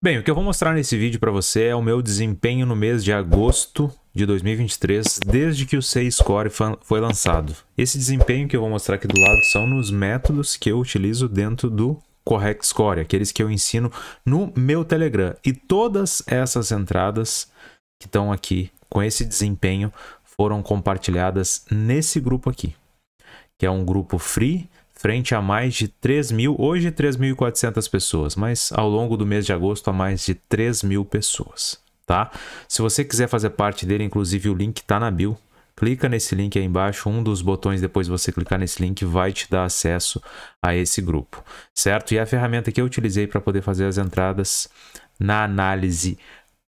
Bem, o que eu vou mostrar nesse vídeo para você é o meu desempenho no mês de agosto de 2023, desde que o C-Score foi lançado. Esse desempenho que eu vou mostrar aqui do lado são nos métodos que eu utilizo dentro do Correct Score, aqueles que eu ensino no meu Telegram. E todas essas entradas que estão aqui com esse desempenho foram compartilhadas nesse grupo aqui, que é um grupo free frente a mais de 3 mil, hoje 3.400 pessoas, mas ao longo do mês de agosto a mais de 3 mil pessoas, tá? Se você quiser fazer parte dele, inclusive o link está na bio, clica nesse link aí embaixo, um dos botões depois de você clicar nesse link vai te dar acesso a esse grupo, certo? E a ferramenta que eu utilizei para poder fazer as entradas na análise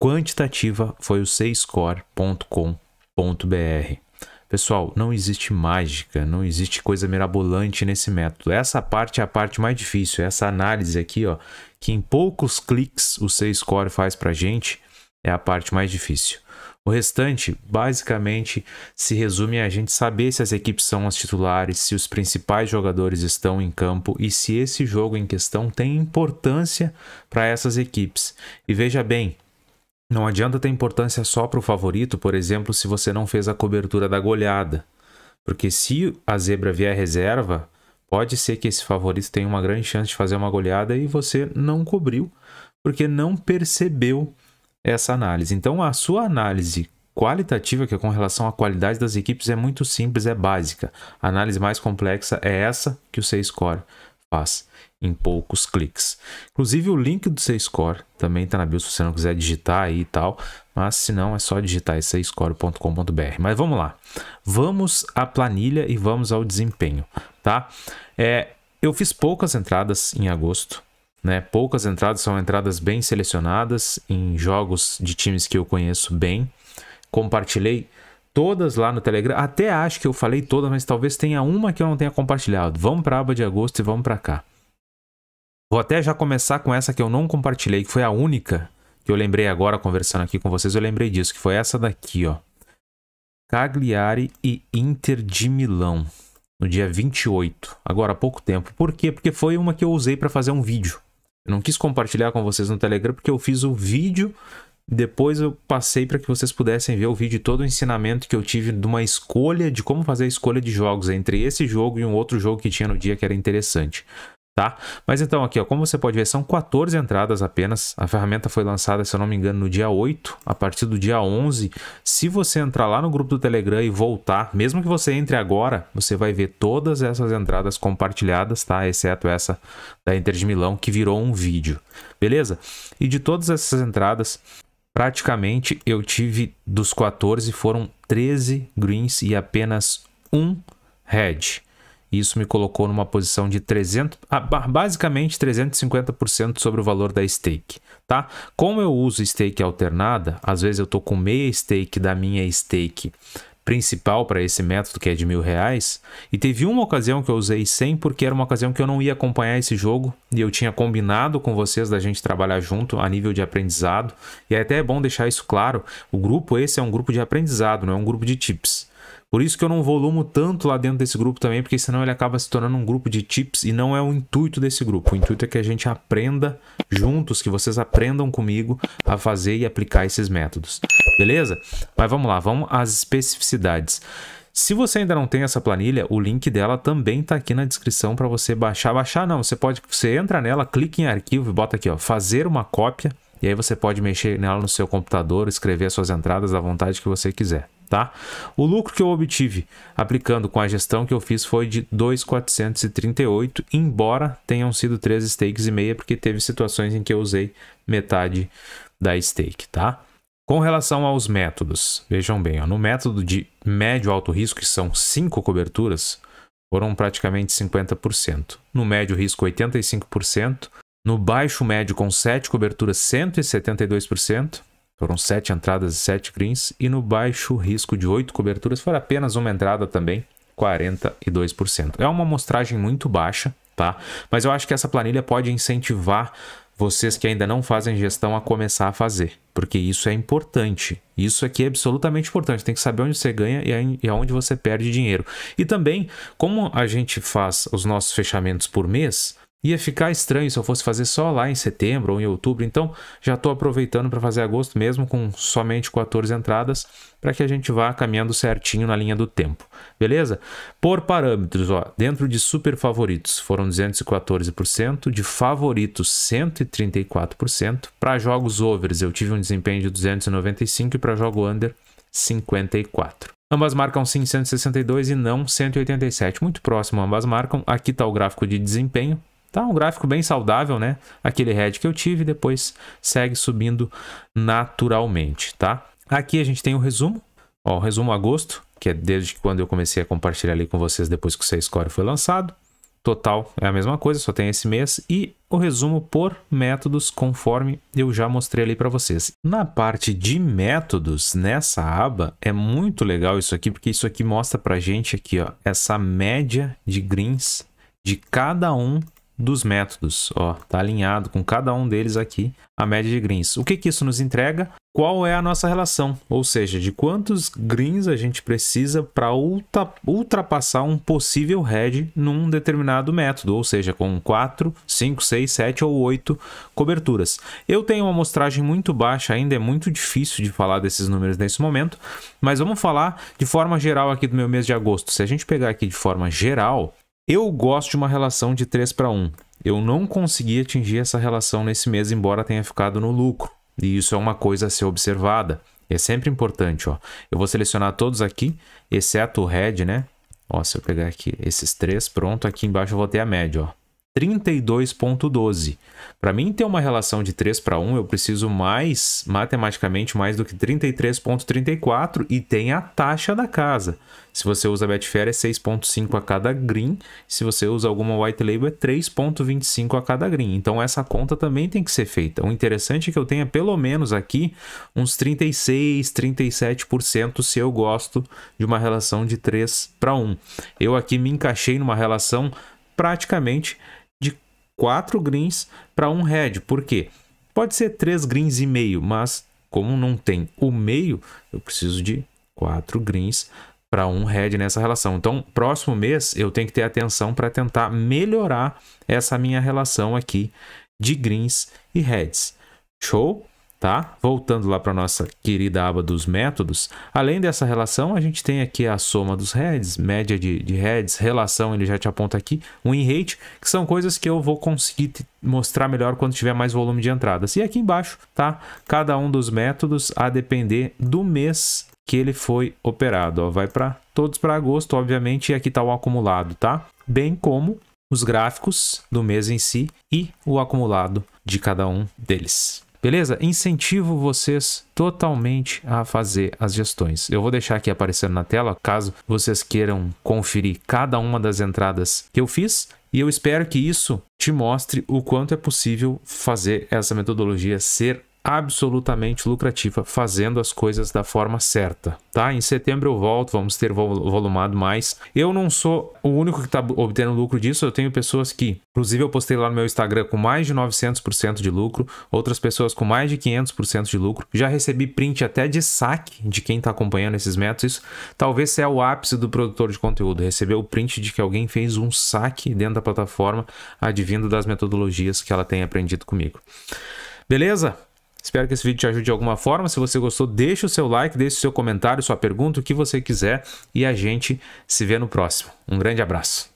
quantitativa foi o seiscore.com.br. Pessoal, não existe mágica, não existe coisa mirabolante nesse método. Essa parte é a parte mais difícil, essa análise aqui, ó, que em poucos cliques o C-Score faz para gente, é a parte mais difícil. O restante, basicamente, se resume a gente saber se as equipes são as titulares, se os principais jogadores estão em campo e se esse jogo em questão tem importância para essas equipes. E veja bem, não adianta ter importância só para o favorito, por exemplo, se você não fez a cobertura da goleada. Porque se a zebra vier reserva, pode ser que esse favorito tenha uma grande chance de fazer uma goleada e você não cobriu, porque não percebeu essa análise. Então, a sua análise qualitativa, que é com relação à qualidade das equipes, é muito simples, é básica. A análise mais complexa é essa que o C-Score faz em poucos cliques. Inclusive o link do C-Score também está na bio se você não quiser digitar aí e tal, mas se não é só digitar cscore.com.br. Mas vamos lá, vamos à planilha e vamos ao desempenho, tá? É, eu fiz poucas entradas em agosto, né? Poucas entradas são entradas bem selecionadas em jogos de times que eu conheço bem. Compartilhei todas lá no Telegram. Até acho que eu falei todas, mas talvez tenha uma que eu não tenha compartilhado. Vamos para a aba de agosto e vamos para cá. Vou até já começar com essa que eu não compartilhei, que foi a única que eu lembrei agora conversando aqui com vocês. Eu lembrei disso, que foi essa daqui, ó. Cagliari e Inter de Milão, no dia 28, agora há pouco tempo. Por quê? Porque foi uma que eu usei para fazer um vídeo. Eu não quis compartilhar com vocês no Telegram porque eu fiz o vídeo depois eu passei para que vocês pudessem ver o vídeo todo o ensinamento que eu tive de uma escolha de como fazer a escolha de jogos entre esse jogo e um outro jogo que tinha no dia que era interessante tá? Mas então aqui, ó, como você pode ver, são 14 entradas apenas. A ferramenta foi lançada, se eu não me engano, no dia 8, a partir do dia 11. Se você entrar lá no grupo do Telegram e voltar, mesmo que você entre agora, você vai ver todas essas entradas compartilhadas, tá? Exceto essa da Inter de Milão, que virou um vídeo. Beleza? E de todas essas entradas, praticamente eu tive dos 14 foram 13 greens e apenas um red. Isso me colocou numa posição de 300, ah, basicamente 350% sobre o valor da stake, tá? Como eu uso stake alternada, às vezes eu tô com meia stake da minha stake principal para esse método que é de mil reais e teve uma ocasião que eu usei 100 porque era uma ocasião que eu não ia acompanhar esse jogo e eu tinha combinado com vocês da gente trabalhar junto a nível de aprendizado e até é bom deixar isso claro o grupo esse é um grupo de aprendizado não é um grupo de tips por isso que eu não volumo tanto lá dentro desse grupo também, porque senão ele acaba se tornando um grupo de tips e não é o intuito desse grupo. O intuito é que a gente aprenda juntos, que vocês aprendam comigo a fazer e aplicar esses métodos. Beleza? Mas vamos lá, vamos às especificidades. Se você ainda não tem essa planilha, o link dela também está aqui na descrição para você baixar. Baixar não, você pode, você entra nela, clica em arquivo e bota aqui, ó, fazer uma cópia. E aí você pode mexer nela no seu computador, escrever as suas entradas à vontade que você quiser tá? O lucro que eu obtive aplicando com a gestão que eu fiz foi de 2,438, embora tenham sido 3 stakes e meia, porque teve situações em que eu usei metade da stake, tá? Com relação aos métodos, vejam bem, ó, no método de médio alto risco, que são 5 coberturas, foram praticamente 50%. No médio risco, 85%. No baixo médio, com 7 coberturas, 172%. Foram sete entradas e sete greens. E no baixo risco de oito coberturas foi apenas uma entrada também, 42%. É uma amostragem muito baixa, tá? Mas eu acho que essa planilha pode incentivar vocês que ainda não fazem gestão a começar a fazer, porque isso é importante. Isso aqui é absolutamente importante. Tem que saber onde você ganha e aonde você perde dinheiro. E também, como a gente faz os nossos fechamentos por mês, ia ficar estranho se eu fosse fazer só lá em setembro ou em outubro. Então, já estou aproveitando para fazer agosto mesmo com somente 14 entradas, para que a gente vá caminhando certinho na linha do tempo. Beleza? Por parâmetros, ó, dentro de super favoritos foram 214%, de favoritos 134%, para jogos overs eu tive um desempenho de 295 e para jogo under 54. Ambas marcam sim 162 e não 187. Muito próximo, ambas marcam. Aqui está o gráfico de desempenho. Tá um gráfico bem saudável, né? Aquele head que eu tive, depois segue subindo naturalmente, tá? Aqui a gente tem o resumo. Ó, o resumo agosto, que é desde quando eu comecei a compartilhar ali com vocês depois que o C-Score foi lançado. Total é a mesma coisa, só tem esse mês e o resumo por métodos conforme eu já mostrei ali para vocês. Na parte de métodos, nessa aba, é muito legal isso aqui, porque isso aqui mostra pra gente aqui, ó, essa média de greens de cada um dos métodos. Ó, tá alinhado com cada um deles aqui a média de greens. O que, que isso nos entrega? Qual é a nossa relação? Ou seja, de quantos greens a gente precisa para ultra, ultrapassar um possível head num determinado método, ou seja, com 4, 5, 6, 7 ou 8 coberturas. Eu tenho uma amostragem muito baixa, ainda é muito difícil de falar desses números nesse momento, mas vamos falar de forma geral aqui do meu mês de agosto. Se a gente pegar aqui de forma geral, eu gosto de uma relação de 3 para 1. Eu não consegui atingir essa relação nesse mês, embora tenha ficado no lucro. E isso é uma coisa a ser observada. É sempre importante, ó. Eu vou selecionar todos aqui, exceto o red, né? Ó, se eu pegar aqui esses três, pronto, aqui embaixo eu vou ter a média, ó. 32.12. Para mim ter uma relação de 3 para 1, eu preciso mais, matematicamente, mais do que 33.34 e tem a taxa da casa. Se você usa Betfair é 6.5 a cada green, se você usa alguma white label é 3.25 a cada green. Então essa conta também tem que ser feita. O interessante é que eu tenha pelo menos aqui uns 36, 37% se eu gosto de uma relação de 3 para 1. Eu aqui me encaixei numa relação praticamente 4 greens para um red. Por quê? Pode ser 3 greens e meio, mas como não tem o meio, eu preciso de 4 greens para um red nessa relação. Então, próximo mês eu tenho que ter atenção para tentar melhorar essa minha relação aqui de greens e reds. Show? Tá? Voltando lá para nossa querida aba dos métodos, além dessa relação, a gente tem aqui a soma dos heads, média de, de heads, relação, ele já te aponta aqui, win rate, que são coisas que eu vou conseguir mostrar melhor quando tiver mais volume de entradas. E aqui embaixo, tá? Cada um dos métodos a depender do mês que ele foi operado, ó, vai para todos para agosto, obviamente, e aqui está o acumulado, tá? Bem como os gráficos do mês em si e o acumulado de cada um deles. Beleza? Incentivo vocês totalmente a fazer as gestões. Eu vou deixar aqui aparecendo na tela, caso vocês queiram conferir cada uma das entradas que eu fiz. E eu espero que isso te mostre o quanto é possível fazer essa metodologia ser absolutamente lucrativa fazendo as coisas da forma certa, tá? Em setembro eu volto, vamos ter volumado mais. Eu não sou o único que está obtendo lucro disso, eu tenho pessoas que, inclusive eu postei lá no meu Instagram com mais de 900% de lucro, outras pessoas com mais de 500% de lucro. Já recebi print até de saque de quem está acompanhando esses métodos. Isso talvez seja o ápice do produtor de conteúdo, receber o print de que alguém fez um saque dentro da plataforma advindo das metodologias que ela tem aprendido comigo. Beleza? Espero que esse vídeo te ajude de alguma forma. Se você gostou, deixe o seu like, deixe o seu comentário, sua pergunta, o que você quiser. E a gente se vê no próximo. Um grande abraço.